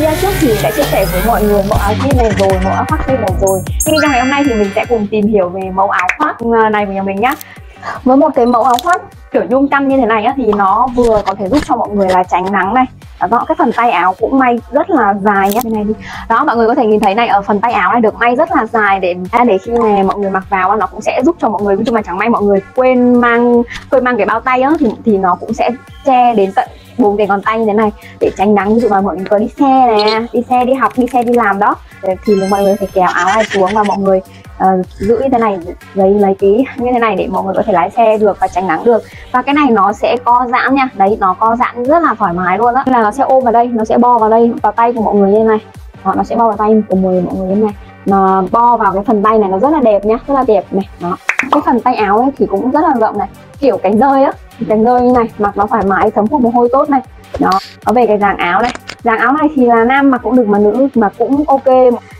video trước thì đã chia sẻ với mọi người mẫu áo jean này rồi mẫu áo khoác jean này rồi. Nhưng trong ngày hôm nay thì mình sẽ cùng tìm hiểu về mẫu áo khoác ừ, này của nhà mình nhá. Với một cái mẫu áo khoác kiểu nhung tâm như thế này á, thì nó vừa có thể giúp cho mọi người là tránh nắng này. Đó cái phần tay áo cũng may rất là dài nhé này đi. Đó mọi người có thể nhìn thấy này ở phần tay áo này được may rất là dài để à, để khi mà mọi người mặc vào nó cũng sẽ giúp cho mọi người nhưng mà chẳng may mọi người quên mang quên mang cái bao tay á thì thì nó cũng sẽ che đến tận bốn cái ngón tay như thế này để tránh nắng. Ví dụ mà mọi người có đi xe này đi xe đi học đi xe đi làm đó thì mọi người phải kéo áo này xuống và mọi người uh, giữ như thế này lấy lấy cái như thế này để mọi người có thể lái xe được và tránh nắng được. Và cái này nó sẽ co giãn nha. Đấy nó co giãn rất là thoải mái luôn á. Là nó sẽ ôm vào đây nó sẽ bo vào đây vào tay của mọi người như thế này. Đó, nó sẽ bo vào tay của mọi người mọi người như thế này. Nó bo vào cái phần tay này nó rất là đẹp nhá rất là đẹp này. Đó cái phần tay áo ấy thì cũng rất là rộng này kiểu cánh rơi á cánh rơi như này mặc nó thoải mái, thấm hút mồ hôi tốt này. Đó, nó về cái dáng áo này. Dáng áo này thì là nam mặc cũng được mà nữ mà cũng ok.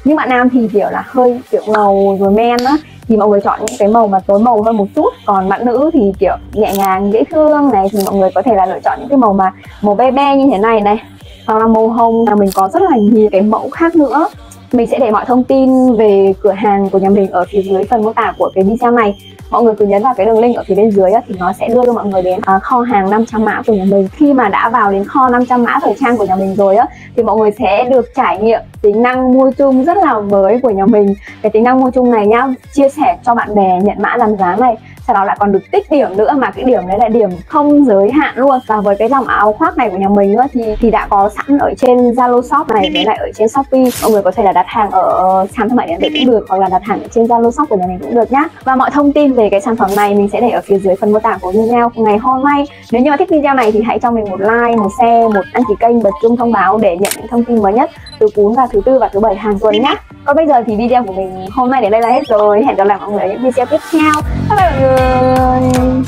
Nhưng bạn nam thì kiểu là hơi kiểu màu rồi men á. Thì mọi người chọn những cái màu mà tối màu hơn một chút. Còn bạn nữ thì kiểu nhẹ nhàng, dễ thương này. Thì mọi người có thể là lựa chọn những cái màu mà màu be be như thế này này. Hoặc là màu hồng là mình có rất là nhiều cái mẫu khác nữa mình sẽ để mọi thông tin về cửa hàng của nhà mình ở phía dưới phần mô tả của cái video này. Mọi người cứ nhấn vào cái đường link ở phía bên dưới thì nó sẽ đưa cho mọi người đến à, kho hàng 500 mã của nhà mình. Khi mà đã vào đến kho 500 mã thời trang của nhà mình rồi á, thì mọi người sẽ được trải nghiệm tính năng mua chung rất là mới của nhà mình. Cái tính năng mua chung này nhá, chia sẻ cho bạn bè nhận mã giảm giá này sau đó lại còn được tích điểm nữa mà cái điểm đấy là điểm không giới hạn luôn. Và với cái dòng áo khoác này của nhà mình nữa thì thì đã có sẵn ở trên Zalo Shop này với lại ở trên Shopee. Mọi người có thể là đặt hàng ở sàn thương mại điện tử cũng được hoặc là đặt hàng ở trên Zalo Shop của nhà mình cũng được nhá. Và mọi thông tin về cái sản phẩm này mình sẽ để ở phía dưới phần mô tả của video ngày hôm nay. Nếu như mà thích video này thì hãy cho mình một like một share một đăng ký kênh bật chuông thông báo để nhận những thông tin mới nhất từ cún và thứ tư và thứ bảy hàng tuần nhé còn bây giờ thì video của mình hôm nay đến đây là hết rồi. Hẹn gặp lại mọi người ở những video tiếp theo. Bye bye mọi người.